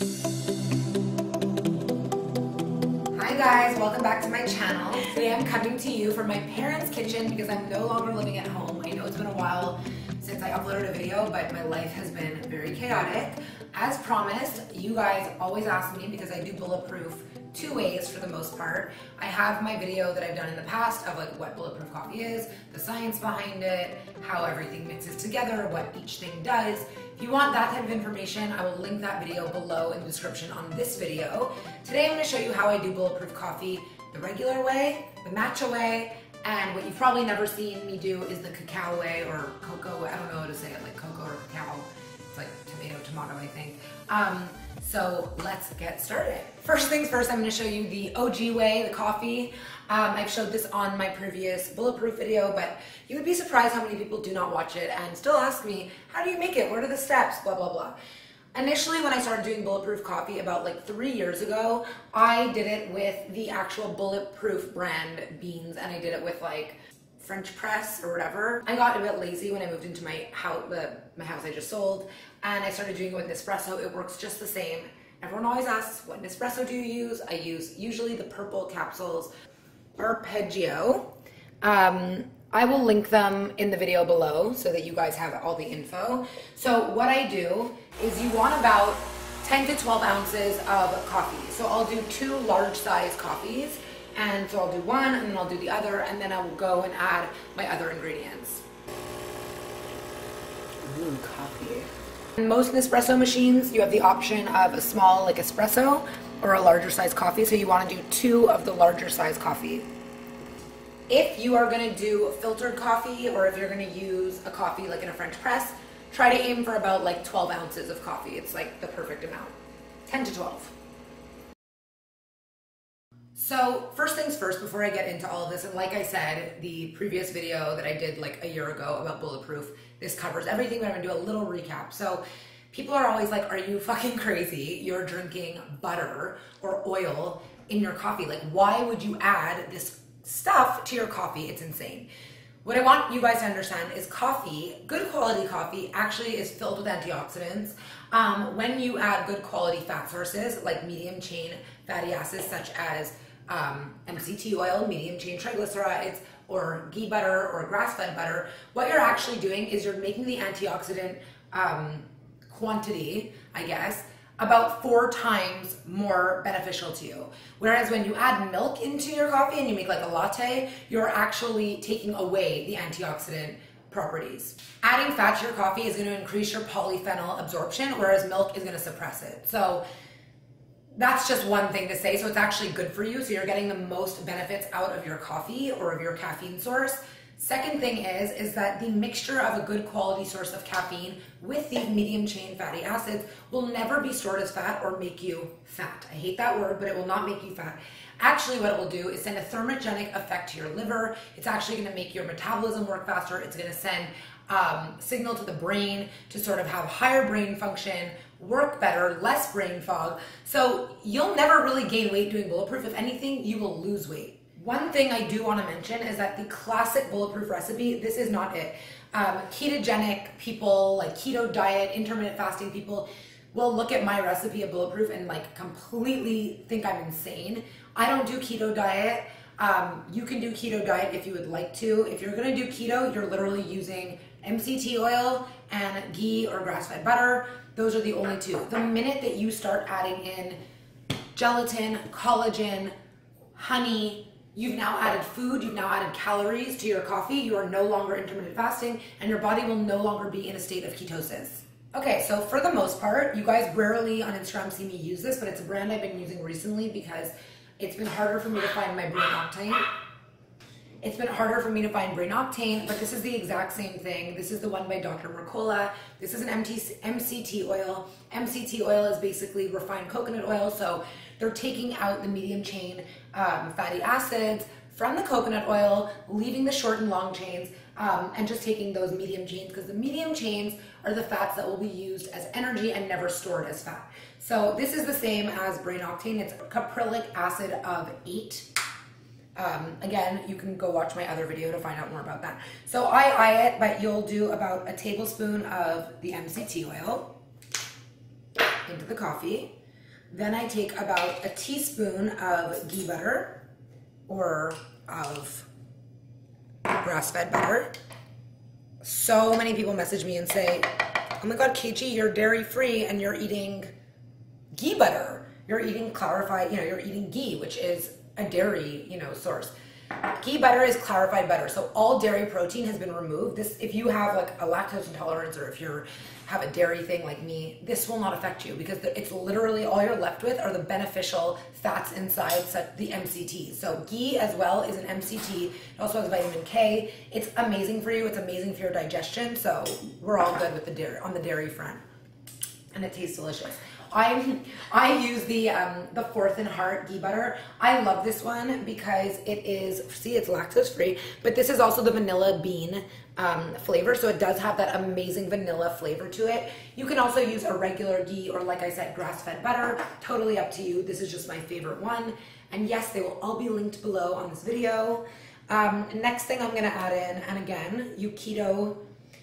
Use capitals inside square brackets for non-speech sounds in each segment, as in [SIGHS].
Hi guys, welcome back to my channel. Today I'm coming to you from my parents' kitchen because I'm no longer living at home. I know it's been a while since I uploaded a video, but my life has been very chaotic. As promised, you guys always ask me because I do bulletproof two ways for the most part. I have my video that I've done in the past of like what bulletproof coffee is, the science behind it, how everything mixes together, what each thing does. If you want that type of information, I will link that video below in the description on this video. Today I'm gonna show you how I do bulletproof coffee the regular way, the matcha way, and what you've probably never seen me do is the cacao way or cocoa, I don't know how to say it, like cocoa or cacao. It's like tomato, tomato, I think. Um, so let's get started. First things first, I'm gonna show you the OG way, the coffee. Um, I've showed this on my previous bulletproof video, but you would be surprised how many people do not watch it and still ask me, how do you make it? What are the steps? Blah, blah, blah. Initially, when I started doing bulletproof coffee about like three years ago, I did it with the actual bulletproof brand beans and I did it with like French press or whatever. I got a bit lazy when I moved into my house, the, my house I just sold, and I started doing it with Nespresso. It works just the same. Everyone always asks, what Nespresso do you use? I use usually the purple capsules, Arpeggio. Um, I will link them in the video below so that you guys have all the info. So what I do is you want about 10 to 12 ounces of coffee. So I'll do two large size coffees and so I'll do one and then I'll do the other and then I will go and add my other ingredients. Ooh, coffee. In most Nespresso machines, you have the option of a small like espresso or a larger size coffee. So you want to do two of the larger size coffee. If you are going to do filtered coffee or if you're going to use a coffee like in a French press, try to aim for about like 12 ounces of coffee. It's like the perfect amount, 10 to 12. So first things first, before I get into all of this, and like I said, the previous video that I did like a year ago about Bulletproof, this covers everything, but I'm gonna do a little recap. So people are always like, are you fucking crazy? You're drinking butter or oil in your coffee. Like, why would you add this stuff to your coffee? It's insane. What I want you guys to understand is coffee, good quality coffee, actually is filled with antioxidants. Um, when you add good quality fat sources like medium chain fatty acids, such as um, MCT oil, medium chain triglycerides, or ghee butter or grass fed butter, what you're actually doing is you're making the antioxidant um, quantity, I guess, about four times more beneficial to you. Whereas when you add milk into your coffee and you make like a latte, you're actually taking away the antioxidant properties. Adding fat to your coffee is going to increase your polyphenol absorption, whereas milk is going to suppress it. So that's just one thing to say. So it's actually good for you. So you're getting the most benefits out of your coffee or of your caffeine source. Second thing is, is that the mixture of a good quality source of caffeine with these medium chain fatty acids will never be stored as fat or make you fat. I hate that word, but it will not make you fat. Actually, what it will do is send a thermogenic effect to your liver. It's actually gonna make your metabolism work faster. It's gonna send um, signal to the brain to sort of have higher brain function, work better, less brain fog. So you'll never really gain weight doing bulletproof. If anything, you will lose weight. One thing I do want to mention is that the classic bulletproof recipe, this is not it. Um, ketogenic people, like keto diet, intermittent fasting people, will look at my recipe of bulletproof and like completely think I'm insane. I don't do keto diet. Um, you can do keto diet if you would like to. If you're gonna do keto, you're literally using MCT oil and ghee or grass-fed butter. Those are the only two. The minute that you start adding in gelatin, collagen, honey, you've now added food, you've now added calories to your coffee, you are no longer intermittent fasting, and your body will no longer be in a state of ketosis. Okay, so for the most part, you guys rarely on Instagram see me use this, but it's a brand I've been using recently because it's been harder for me to find my brain octane. It's been harder for me to find brain octane, but this is the exact same thing. This is the one by Dr. Mercola. This is an MCT oil. MCT oil is basically refined coconut oil, so they're taking out the medium chain um, fatty acids from the coconut oil, leaving the short and long chains, um, and just taking those medium chains because the medium chains are the fats that will be used as energy and never stored as fat. So this is the same as brain octane. It's caprylic acid of eight. Um, again, you can go watch my other video to find out more about that. So I eye it, but you'll do about a tablespoon of the MCT oil into the coffee. Then I take about a teaspoon of ghee butter or of grass-fed butter. So many people message me and say, oh my God, KG, you're dairy-free and you're eating ghee butter. You're eating clarified, you know, you're eating ghee, which is a dairy, you know, source. Ghee butter is clarified butter, so all dairy protein has been removed. This, if you have like a lactose intolerance or if you have a dairy thing like me, this will not affect you because it's literally all you're left with are the beneficial fats inside the MCT. So ghee as well is an MCT. It also has vitamin K. It's amazing for you. It's amazing for your digestion. So we're all good with the dairy on the dairy front, and it tastes delicious. I I use the um, the Fourth and Heart ghee butter. I love this one because it is see it's lactose free, but this is also the vanilla bean um, flavor, so it does have that amazing vanilla flavor to it. You can also use a regular ghee or like I said, grass fed butter. Totally up to you. This is just my favorite one. And yes, they will all be linked below on this video. Um, next thing I'm gonna add in, and again, you keto,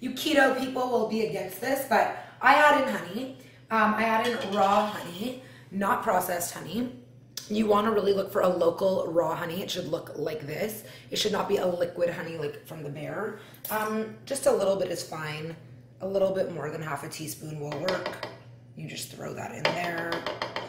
you keto people will be against this, but I add in honey. Um, I add in raw honey, not processed honey. You want to really look for a local raw honey. It should look like this. It should not be a liquid honey like from the bear. Um, just a little bit is fine. A little bit more than half a teaspoon will work. You just throw that in there.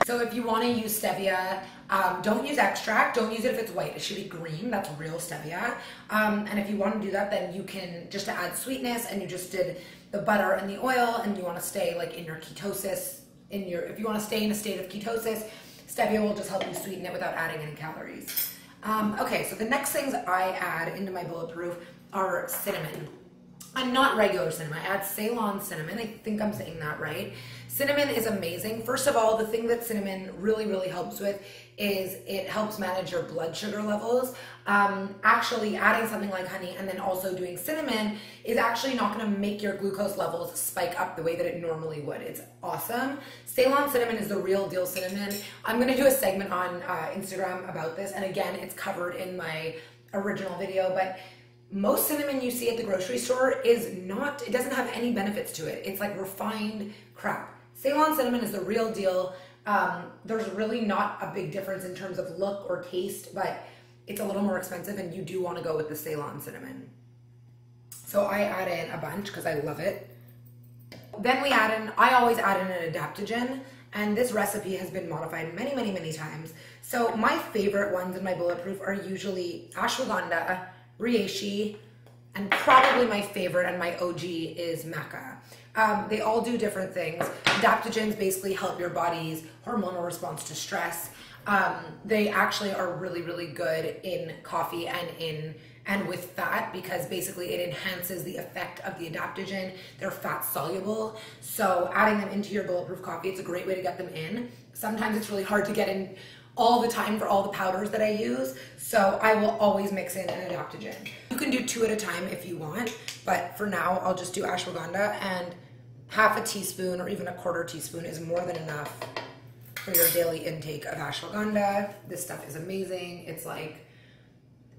So if you want to use stevia, um, don't use extract. Don't use it if it's white. It should be green. That's real stevia. Um, and if you want to do that, then you can just add sweetness and you just did the butter and the oil and you want to stay like in your ketosis, in your, if you want to stay in a state of ketosis, stevia will just help you sweeten it without adding any calories. Um, okay, so the next things I add into my bulletproof are cinnamon. I'm not regular cinnamon. I add Ceylon cinnamon. I think I'm saying that right. Cinnamon is amazing. First of all, the thing that cinnamon really, really helps with is it helps manage your blood sugar levels. Um, actually, adding something like honey and then also doing cinnamon is actually not going to make your glucose levels spike up the way that it normally would. It's awesome. Ceylon cinnamon is the real deal cinnamon. I'm going to do a segment on uh, Instagram about this, and again, it's covered in my original video, but most cinnamon you see at the grocery store is not, it doesn't have any benefits to it. It's like refined crap. Ceylon cinnamon is the real deal. Um, there's really not a big difference in terms of look or taste, but it's a little more expensive and you do want to go with the Ceylon cinnamon. So I add in a bunch because I love it. Then we add in, I always add in an adaptogen and this recipe has been modified many, many, many times. So my favorite ones in my bulletproof are usually ashwagandha, reishi, and probably my favorite and my OG is maca. Um, they all do different things. Adaptogens basically help your body's hormonal response to stress. Um, they actually are really, really good in coffee and in and with fat because basically it enhances the effect of the adaptogen. They're fat soluble, so adding them into your bulletproof coffee, it's a great way to get them in. Sometimes it's really hard to get in all the time for all the powders that I use, so I will always mix in an adaptogen. You can do two at a time if you want, but for now I'll just do ashwagandha and half a teaspoon or even a quarter teaspoon is more than enough for your daily intake of ashwagandha. This stuff is amazing. It's like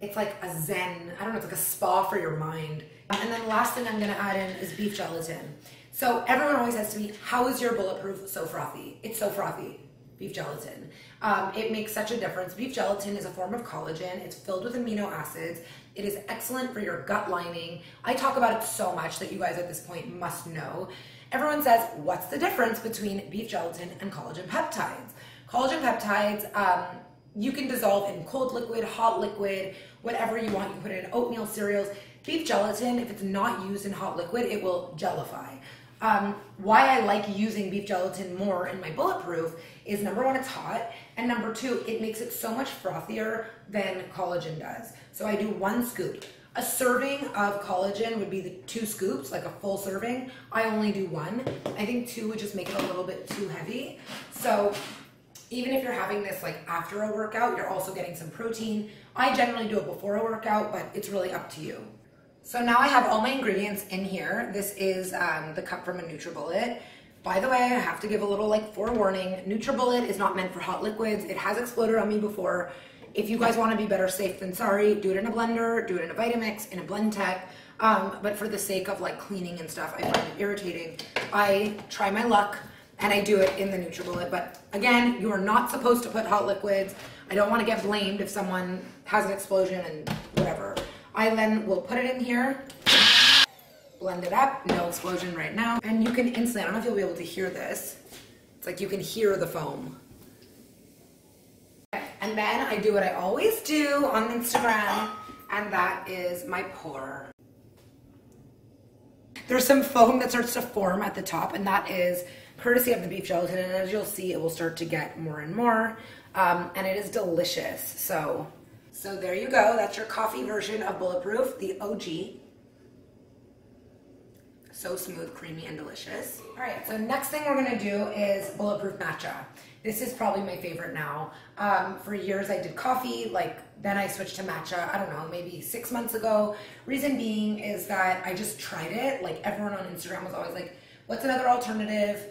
it's like a zen, I don't know, it's like a spa for your mind. And then the last thing I'm gonna add in is beef gelatin. So everyone always says to me, how is your bulletproof so frothy? It's so frothy, beef gelatin. Um, it makes such a difference. Beef gelatin is a form of collagen. It's filled with amino acids. It is excellent for your gut lining. I talk about it so much that you guys at this point must know. Everyone says, what's the difference between beef gelatin and collagen peptides? Collagen peptides, um, you can dissolve in cold liquid, hot liquid, whatever you want. You put it in oatmeal cereals. Beef gelatin, if it's not used in hot liquid, it will gelify. Um, why I like using beef gelatin more in my bulletproof is number one, it's hot, and number two, it makes it so much frothier than collagen does. So I do one scoop. A serving of collagen would be the two scoops, like a full serving. I only do one. I think two would just make it a little bit too heavy. So even if you're having this like after a workout, you're also getting some protein. I generally do it before a workout, but it's really up to you. So now I have all my ingredients in here. This is um, the cup from a NutriBullet. By the way, I have to give a little like forewarning. NutriBullet is not meant for hot liquids. It has exploded on me before. If you guys want to be better safe than sorry, do it in a blender, do it in a Vitamix, in a Blendtec. Um, but for the sake of like cleaning and stuff, I find it irritating. I try my luck and I do it in the NutriBullet. But again, you are not supposed to put hot liquids. I don't want to get blamed if someone has an explosion and whatever. I then will put it in here, blend it up, no explosion right now. And you can instantly, I don't know if you'll be able to hear this. It's like you can hear the foam. And then I do what I always do on Instagram, and that is my pour. There's some foam that starts to form at the top, and that is courtesy of the beef gelatin. And as you'll see, it will start to get more and more, um, and it is delicious. So, so there you go. That's your coffee version of Bulletproof, the OG. So smooth, creamy, and delicious. All right, so next thing we're gonna do is Bulletproof Matcha. This is probably my favorite now. Um, for years I did coffee, like then I switched to matcha, I don't know, maybe six months ago. Reason being is that I just tried it. Like everyone on Instagram was always like, what's another alternative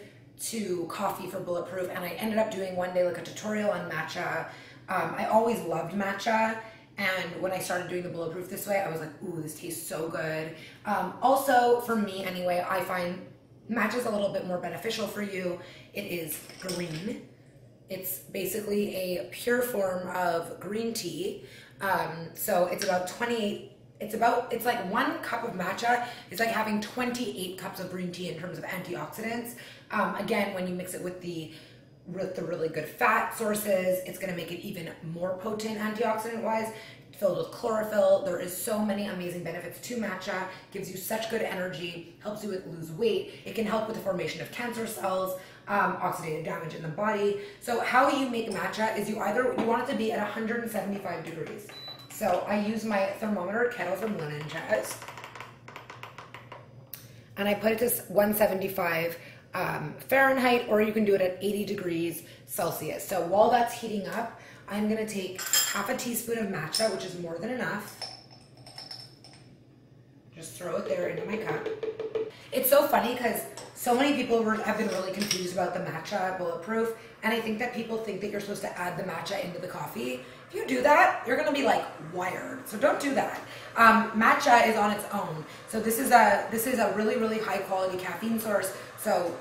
to coffee for bulletproof? And I ended up doing one day like a tutorial on matcha. Um, I always loved matcha. And when I started doing the bulletproof this way, I was like, ooh, this tastes so good. Um, also, for me anyway, I find matcha is a little bit more beneficial for you. It is green. It's basically a pure form of green tea. Um, so it's about 28, it's about, it's like one cup of matcha is like having 28 cups of green tea in terms of antioxidants. Um, again, when you mix it with the with the really good fat sources, it's gonna make it even more potent antioxidant wise filled with chlorophyll. There is so many amazing benefits to matcha. Gives you such good energy, helps you with lose weight. It can help with the formation of cancer cells, um, oxidative damage in the body. So how you make matcha is you either you want it to be at 175 degrees. So I use my thermometer kettle from Linen Jazz, and I put it to 175 um, Fahrenheit, or you can do it at 80 degrees Celsius. So while that's heating up, I'm gonna take half a teaspoon of matcha, which is more than enough. Just throw it there into my cup. It's so funny because so many people have been really confused about the matcha bulletproof, and I think that people think that you're supposed to add the matcha into the coffee. If you do that, you're gonna be like wired. So don't do that. Um, matcha is on its own. So this is a this is a really really high quality caffeine source. So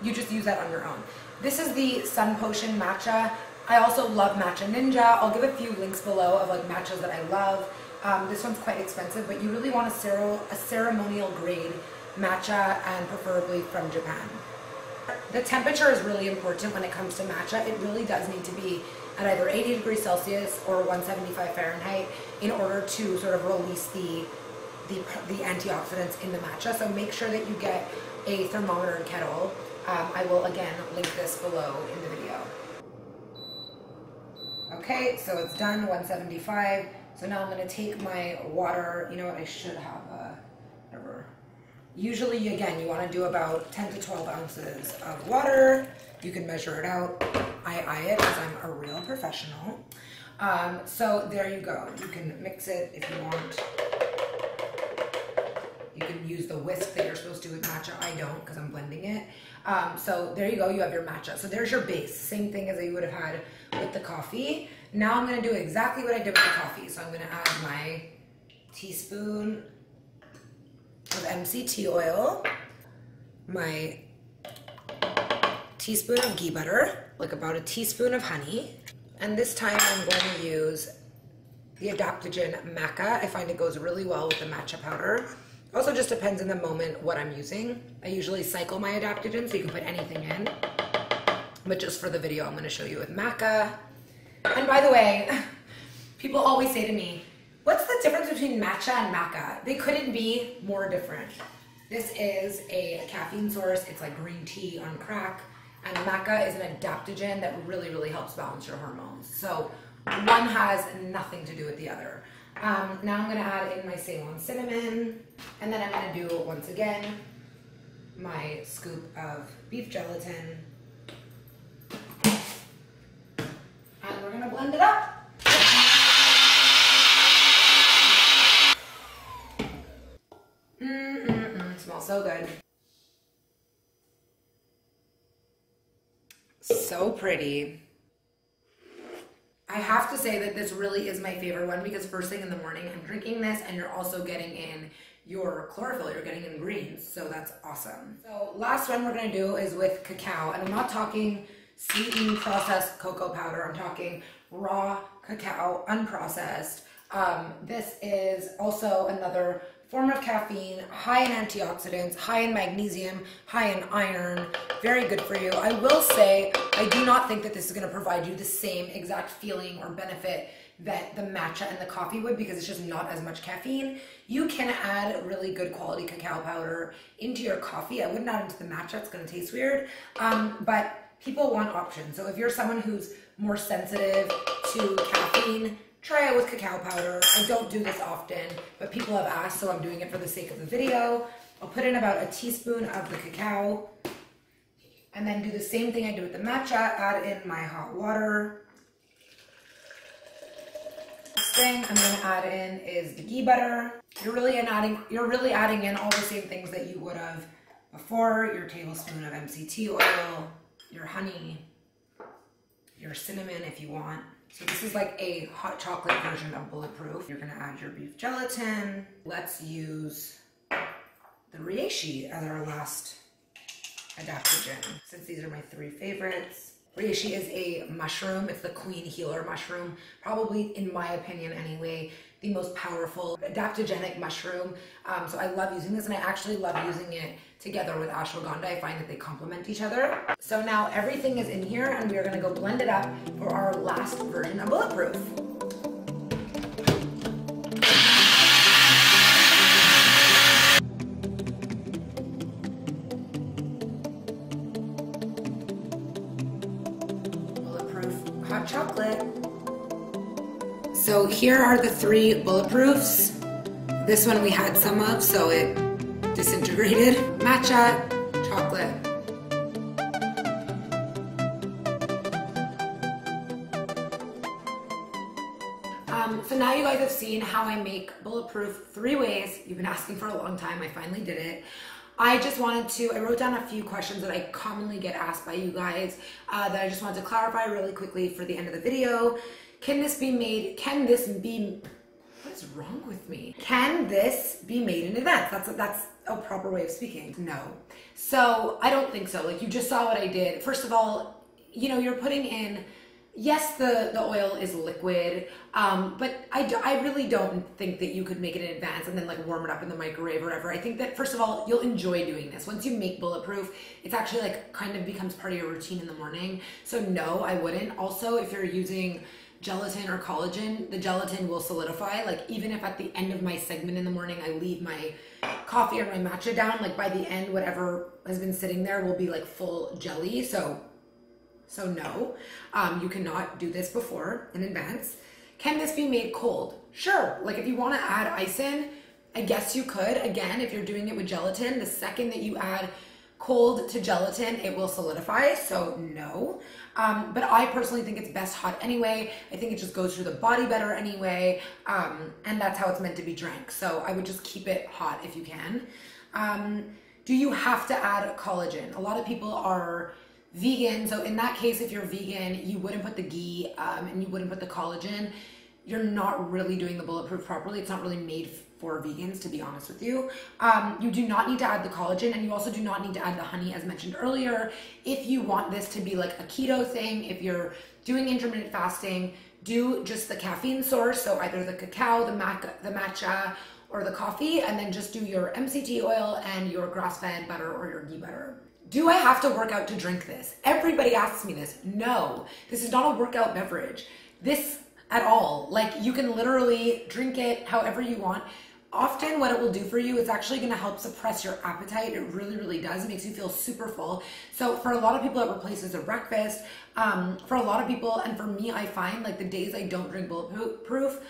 you just use that on your own. This is the Sun Potion matcha. I also love Matcha Ninja. I'll give a few links below of like matchas that I love. Um, this one's quite expensive, but you really want a, cere a ceremonial grade matcha and preferably from Japan. The temperature is really important when it comes to matcha. It really does need to be at either 80 degrees Celsius or 175 Fahrenheit in order to sort of release the, the, the antioxidants in the matcha. So make sure that you get a thermometer and kettle. Um, I will again link this below in the video. Okay, so it's done, 175. So now I'm gonna take my water, you know what, I should have a, whatever. Usually, again, you wanna do about 10 to 12 ounces of water. You can measure it out. I eye it because I'm a real professional. Um, so there you go. You can mix it if you want. You can use the whisk that you're supposed to with matcha. I don't because I'm blending it. Um, so there you go. You have your matcha. So there's your base. Same thing as you would have had with the coffee. Now I'm going to do exactly what I did with the coffee. So I'm going to add my teaspoon of MCT oil, my teaspoon of ghee butter, like about a teaspoon of honey. And this time I'm going to use the adaptogen maca. I find it goes really well with the matcha powder. Also just depends in the moment what I'm using. I usually cycle my adaptogen so you can put anything in. But just for the video, I'm gonna show you with maca. And by the way, [LAUGHS] people always say to me, what's the difference between matcha and maca? They couldn't be more different. This is a caffeine source. It's like green tea on crack. And maca is an adaptogen that really, really helps balance your hormones. So one has nothing to do with the other. Um, now I'm gonna add in my Ceylon cinnamon, and then I'm gonna do, once again, my scoop of beef gelatin. And we're gonna blend it up. Mm -mm -mm, smells so good. So pretty. I have to say that this really is my favorite one because first thing in the morning I'm drinking this and you're also getting in your chlorophyll. You're getting in greens, so that's awesome. So last one we're gonna do is with cacao, and I'm not talking sweetened processed cocoa powder. I'm talking raw cacao, unprocessed. Um, this is also another form of caffeine, high in antioxidants, high in magnesium, high in iron, very good for you. I will say, I do not think that this is gonna provide you the same exact feeling or benefit that the matcha and the coffee would because it's just not as much caffeine. You can add really good quality cacao powder into your coffee. I wouldn't add into the matcha, it's gonna taste weird. Um, but people want options. So if you're someone who's more sensitive to caffeine, try it with cacao powder. I don't do this often, but people have asked, so I'm doing it for the sake of the video. I'll put in about a teaspoon of the cacao and then do the same thing I did with the matcha, add in my hot water. Next thing I'm gonna add in is the ghee butter. You're really adding, you're really adding in all the same things that you would have before, your tablespoon of MCT oil, your honey, your cinnamon if you want. So this is like a hot chocolate version of Bulletproof. You're gonna add your beef gelatin. Let's use the reishi as our last adaptogen, since these are my three favorites. Reishi is a mushroom. It's the queen healer mushroom. Probably, in my opinion anyway, the most powerful adaptogenic mushroom. Um, so I love using this and I actually love using it together with ashwagandha. I find that they complement each other. So now everything is in here and we are gonna go blend it up for our last version of Bulletproof. Bulletproof hot chocolate. So here are the three Bulletproofs. This one we had some of, so it disintegrated. Matcha, chocolate. Um, so now you guys have seen how I make Bulletproof three ways. You've been asking for a long time. I finally did it. I just wanted to, I wrote down a few questions that I commonly get asked by you guys uh, that I just wanted to clarify really quickly for the end of the video. Can this be made, can this be, what is wrong with me? Can this be made in advance? That's, what that's a proper way of speaking. No. So I don't think so. Like you just saw what I did. First of all, you know, you're putting in yes, the, the oil is liquid, um, but I, do, I really don't think that you could make it in advance and then like warm it up in the microwave or whatever. I think that first of all, you'll enjoy doing this. Once you make bulletproof, it's actually like kind of becomes part of your routine in the morning. So no, I wouldn't. Also, if you're using gelatin or collagen, the gelatin will solidify. Like even if at the end of my segment in the morning, I leave my coffee or my matcha down, like by the end, whatever has been sitting there will be like full jelly. So so no, um, you cannot do this before in advance. Can this be made cold? Sure. Like if you want to add ice in, I guess you could. Again, if you're doing it with gelatin, the second that you add cold to gelatin, it will solidify. So no. Um, but I personally think it's best hot anyway. I think it just goes through the body better anyway. Um, and that's how it's meant to be drank. So I would just keep it hot if you can. Um, do you have to add collagen? A lot of people are vegan. So in that case, if you're vegan, you wouldn't put the ghee um, and you wouldn't put the collagen. You're not really doing the bulletproof properly. It's not really made for vegans, to be honest with you. Um, you do not need to add the collagen and you also do not need to add the honey as mentioned earlier. If you want this to be like a keto thing, if you're doing intermittent fasting, do just the caffeine source. So either the cacao, the, mac- the matcha, or the coffee, and then just do your MCT oil and your grass-fed butter or your ghee butter. Do I have to work out to drink this? Everybody asks me this. No, this is not a workout beverage. This at all. Like you can literally drink it however you want. Often, what it will do for you is actually going to help suppress your appetite. It really, really does. It makes you feel super full. So, for a lot of people, it replaces a breakfast. Um, for a lot of people, and for me, I find like the days I don't drink bulletproof,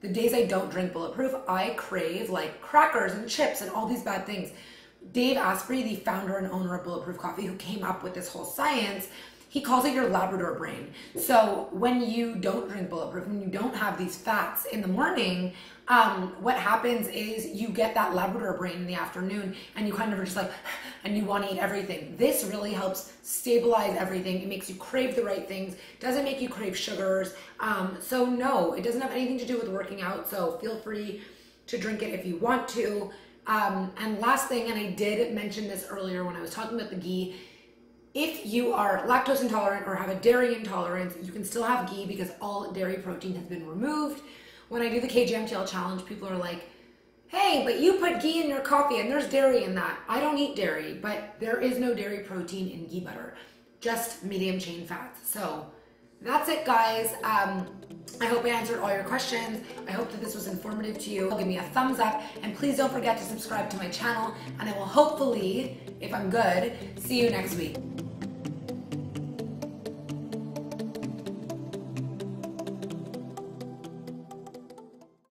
the days I don't drink bulletproof, I crave like crackers and chips and all these bad things. Dave Asprey, the founder and owner of Bulletproof Coffee, who came up with this whole science, he calls it your Labrador brain. So when you don't drink Bulletproof, when you don't have these fats in the morning, um, what happens is you get that Labrador brain in the afternoon and you kind of are just like, [SIGHS] and you want to eat everything. This really helps stabilize everything. It makes you crave the right things, doesn't make you crave sugars. Um, so, no, it doesn't have anything to do with working out. So, feel free to drink it if you want to. Um, and last thing, and I did mention this earlier when I was talking about the ghee. If you are lactose intolerant or have a dairy intolerance, you can still have ghee because all dairy protein has been removed. When I do the KGMTL challenge, people are like, hey, but you put ghee in your coffee and there's dairy in that. I don't eat dairy, but there is no dairy protein in ghee butter, just medium chain fats. So that's it, guys. Um, I hope I answered all your questions. I hope that this was informative to you. Give me a thumbs up and please don't forget to subscribe to my channel. And I will hopefully, if I'm good, see you next week.